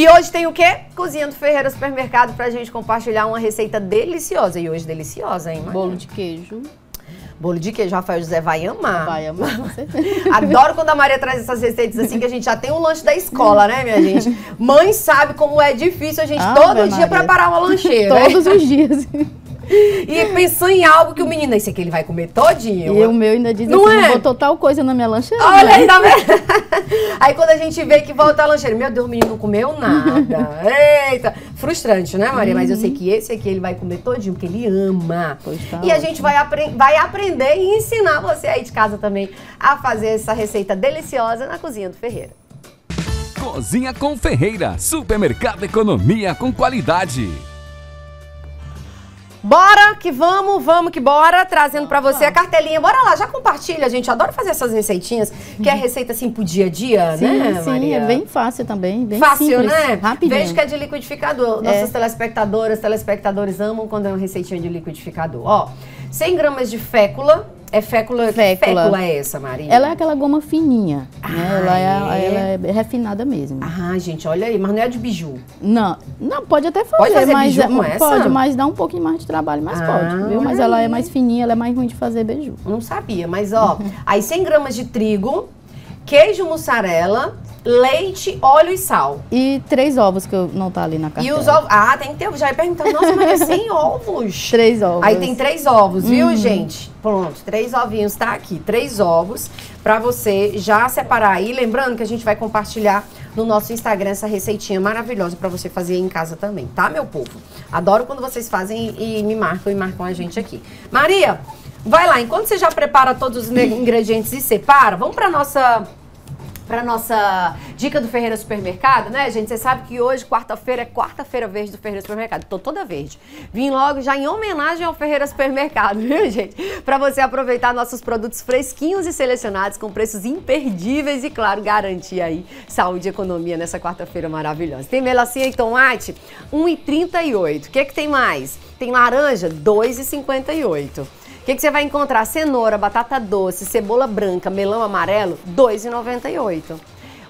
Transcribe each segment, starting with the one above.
E hoje tem o quê? Cozinha do Ferreira Supermercado pra gente compartilhar uma receita deliciosa. E hoje deliciosa, hein, Maria? Bolo de queijo. Bolo de queijo, Rafael José vai amar. Vai amar, com certeza. Adoro quando a Maria traz essas receitas assim, que a gente já tem um lanche da escola, né, minha gente? Mãe sabe como é difícil a gente Ave todo dia Maria. preparar uma lancheira. né? Todos os dias. E pensou em algo que o menino, esse aqui ele vai comer todinho. E o meu ainda diz Não assim, é? botou tal coisa na minha lancheira. Olha aí, tá vendo? Aí quando a gente vê que volta a lancheira, meu Deus, o menino não comeu nada. Eita! Frustrante, né, Maria? Mas eu sei que esse aqui ele vai comer todinho, porque ele ama. Pois tá e a ótimo. gente vai, apre- vai aprender e ensinar você aí de casa também a fazer essa receita deliciosa na cozinha do Ferreira. Cozinha com Ferreira, supermercado economia com qualidade. Bora que vamos, vamos que bora, trazendo pra você a cartelinha. Bora lá, já compartilha, gente. Adoro fazer essas receitinhas, que é receita assim pro dia a dia, Sim, né, sim, Maria? é bem fácil também, bem Fácil, simples, né? rapidinho. Vejo que é de liquidificador. Nossas telespectadoras, telespectadores amam quando é uma receitinha de liquidificador. Ó, 100 gramas de fécula. É fécula. Fécula. fécula é essa, Maria? Ela é aquela goma fininha, Ah, né? Ela é, é? ela é refinada mesmo. Ah, gente, olha aí, mas não é de biju. Não, não, pode até fazer, Pode fazer mas biju é- com essa? pode, mas dá um pouquinho mais de trabalho, mas Ah, pode, viu? Mas olha ela aí. é mais fininha, ela é mais ruim de fazer beiju. Não sabia, mas ó, aí 100 gramas de trigo, queijo mussarela, leite, óleo e sal. E três ovos que eu não tá ali na E cartela. os ovos. Ah, tem que ter. Já ia perguntar, nossa, mas é 100 ovos. Três ovos. Aí tem três ovos, viu, Uhum. gente? Pronto, três ovinhos, tá aqui. Três ovos pra você já separar aí. Lembrando que a gente vai compartilhar no nosso Instagram essa receitinha maravilhosa pra você fazer aí em casa também, tá, meu povo? Adoro quando vocês fazem e, e me marcam e marcam a gente aqui. Maria, vai lá. Enquanto você já prepara todos os ingredientes e separa, vamos pra nossa para nossa dica do Ferreira Supermercado, né, gente? Você sabe que hoje, quarta-feira, é quarta-feira verde do Ferreira Supermercado. Tô toda verde. Vim logo já em homenagem ao Ferreira Supermercado, viu, gente? Para você aproveitar nossos produtos fresquinhos e selecionados com preços imperdíveis e, claro, garantir aí saúde e economia nessa quarta-feira maravilhosa. Tem melancia e tomate? 1,38. O que que tem mais? Tem laranja? 2,58. O que, que você vai encontrar? Cenoura, batata doce, cebola branca, melão amarelo, R$ 2,98.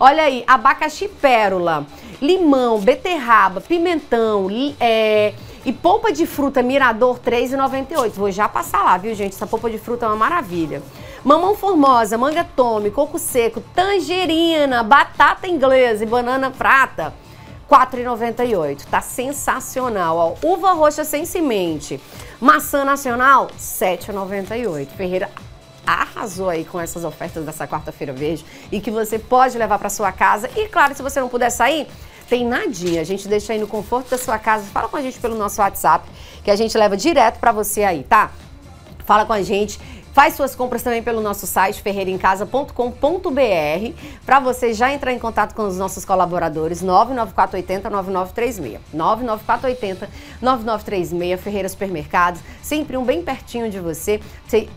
Olha aí, abacaxi pérola, limão, beterraba, pimentão é, e polpa de fruta mirador, R$ 3,98. Vou já passar lá, viu, gente? Essa polpa de fruta é uma maravilha. Mamão formosa, manga tome, coco seco, tangerina, batata inglesa e banana prata. 4,98. Tá sensacional. Ó. Uva roxa sem semente. Maçã nacional, 7,98. Ferreira arrasou aí com essas ofertas dessa quarta-feira verde e que você pode levar para sua casa. E claro, se você não puder sair, tem nadinha. A gente deixa aí no conforto da sua casa. Fala com a gente pelo nosso WhatsApp, que a gente leva direto para você aí, tá? Fala com a gente. Faz suas compras também pelo nosso site ferreiraemcasa.com.br para você já entrar em contato com os nossos colaboradores 99480 9936. 99480 9936 Ferreira Supermercados, sempre um bem pertinho de você,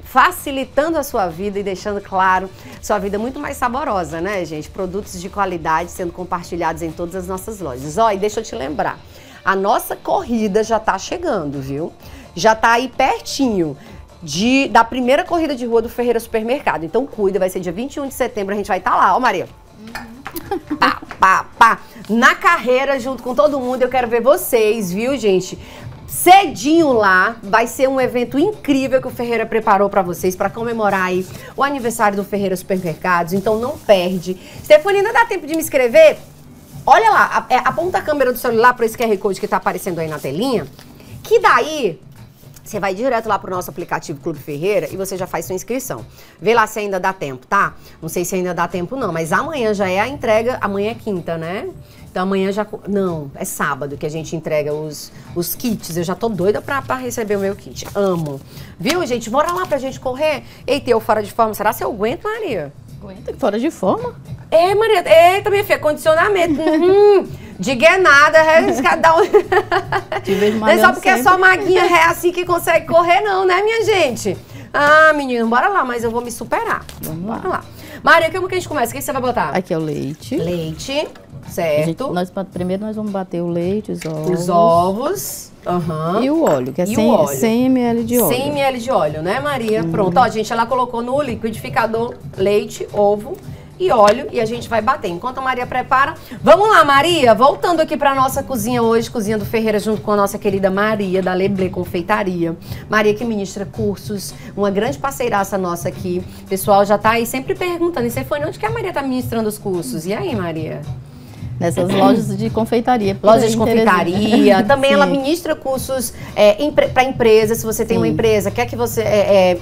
facilitando a sua vida e deixando claro sua vida muito mais saborosa, né, gente? Produtos de qualidade sendo compartilhados em todas as nossas lojas. Ó, e deixa eu te lembrar, a nossa corrida já tá chegando, viu? Já tá aí pertinho de, da primeira corrida de rua do Ferreira Supermercado. Então cuida, vai ser dia 21 de setembro, a gente vai estar lá, ó Maria. Pá, pá, pá. Na carreira, junto com todo mundo, eu quero ver vocês, viu, gente? Cedinho lá, vai ser um evento incrível que o Ferreira preparou pra vocês pra comemorar aí o aniversário do Ferreira Supermercados. Então não perde. Stefania, ainda dá tempo de me inscrever? Olha lá, é, aponta a câmera do celular para esse QR Code que tá aparecendo aí na telinha. Que daí você vai direto lá pro nosso aplicativo Clube Ferreira e você já faz sua inscrição. Vê lá se ainda dá tempo, tá? Não sei se ainda dá tempo não, mas amanhã já é a entrega, amanhã é quinta, né? Então amanhã já. Não, é sábado que a gente entrega os, os kits. Eu já tô doida pra, pra receber o meu kit. Amo. Viu, gente? Bora lá pra gente correr. Eita, eu fora de forma. Será que eu aguento, Maria? Aguenta, fora de forma. É, Maria. Eita, minha filha, condicionamento. Uhum. Diga é nada, é cada um. Não é só porque é sempre. só maguinha é assim que consegue correr, não, né, minha gente? Ah, menino, bora lá, mas eu vou me superar. Vamos lá. Bora lá. Maria, como que a gente começa? O que você vai botar? Aqui é o leite. Leite, A gente- certo. nós, primeiro nós vamos bater o leite, os ovos. Os ovos. Aham. E o óleo, que é E o 100, óleo? 100 ml de óleo. 100 ml de óleo, né, Maria? Pronto, ó, gente, ela colocou no liquidificador leite, ovo, e óleo e a gente vai bater. Enquanto a Maria prepara, vamos lá, Maria, voltando aqui para nossa cozinha hoje, cozinha do Ferreira, junto com a nossa querida Maria da Leblé Confeitaria. Maria que ministra cursos, uma grande parceiraça nossa aqui. O pessoal já tá aí sempre perguntando, e você foi onde que a Maria tá ministrando os cursos? E aí, Maria? Nessas lojas de confeitaria. Lojas de confeitaria. Também ela Sim. ministra cursos é, para empresas. Se você tem uma Sim. empresa, quer que você é, é,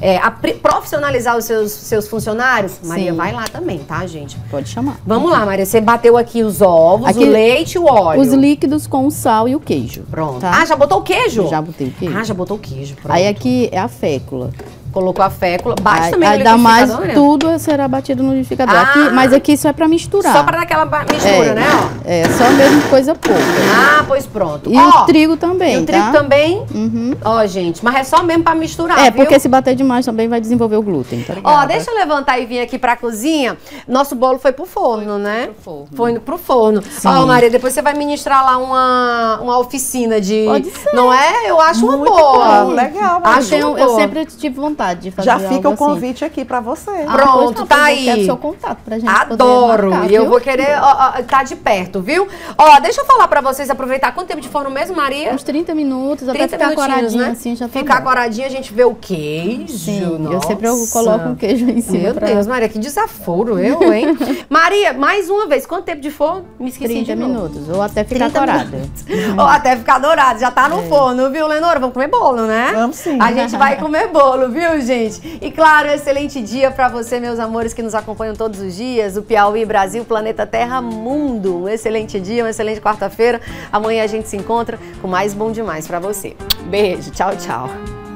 é, profissionalizar os seus, seus funcionários, Maria Sim. vai lá também, tá, gente? Pode chamar. Vamos lá, Maria. Você bateu aqui os ovos, Aqui- o leite o óleo. Os líquidos com o sal e o queijo. Pronto. Tá? Ah, já botou o queijo? Já botei o queijo. Ah, já botou o queijo. Pronto. Aí aqui é a fécula. Colocou a fécula. Bate aí, também aí no dá mais, né? tudo será batido no liquidificador. Ah. Aqui, mas aqui só é pra misturar. Só pra dar aquela mistura, é, né? Ó. É, só mesmo coisa pouca. Ah, pois pronto. E Ó, o trigo também, E o trigo tá? também. Uhum. Ó, gente, mas é só mesmo pra misturar, É, viu? porque se bater demais também vai desenvolver o glúten, tá ligado? Ó, deixa eu levantar e vir aqui pra cozinha. Nosso bolo foi pro forno, né? pro forno. Foi no- pro forno. Sim. Ó, Maria, depois você vai ministrar lá uma, uma oficina de. Pode ser. Não é? Eu acho uma Muito boa. bom, legal, Acho Eu, uma eu sempre tive vontade de fazer Já algo fica o assim. convite aqui pra você. Ah, Pronto, tá eu aí. Quero seu contato pra gente Adoro! poder marcar, e eu vou querer ó, tá de perto, viu? Ó, deixa eu falar pra vocês aproveitar. Quanto tempo de forno mesmo, Maria? Uns 30 minutos, até 30 ficar minutinhos, coradinho né? assim, já tá Ficar bom. coradinho, a gente vê o queijo. Sim, eu sempre eu coloco um queijo em cima Meu pra- Deus, Maria, que desaforo eu, hein? Maria, mais uma vez, quanto tempo de forno? Me esqueci 30 de novo. minutos, ou até ficar 30 corada. minutos. Ou até ficar dourado, já tá no forno, viu, Lenora? Vamos comer bolo, né? Vamos sim. A gente vai comer bolo, viu, gente? E claro, excelente dia pra você, meus amores, que nos acompanham todos os dias. O Piauí, Brasil, Planeta Terra, Mundo. Um excelente dia, uma excelente quarta-feira. Amanhã a gente se encontra com mais Bom Demais pra você. Beijo, tchau, tchau.